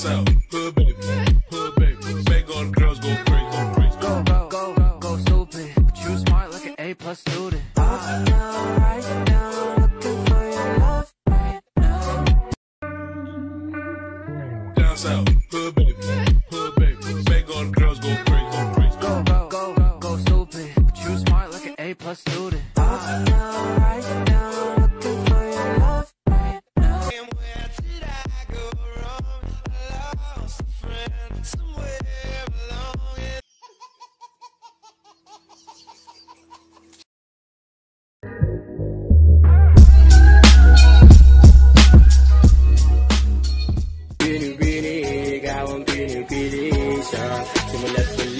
Shouts out, hood baby, hood baby. Make all the girls go crazy, go crazy. Go, go, go, go, go stupid. But you smart like an A plus student. Right now, looking for your love right now. Down south, hood baby. بيني وبينك عوام بيني وبينك شملت كل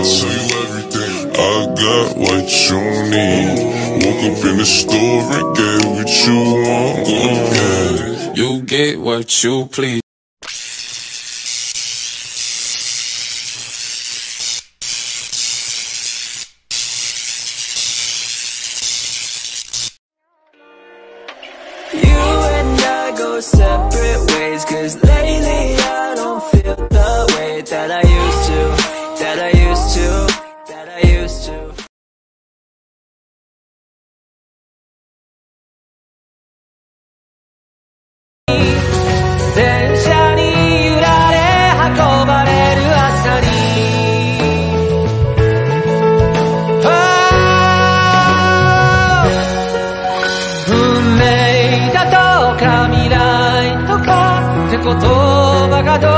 I show you everything. I got what you need. Woke up in the store and get what you want. Yeah. You get what you please. You and I go separate ways Cause lately I 電車に揺られ運ばれる朝に。運命だとか未来とかって言葉がど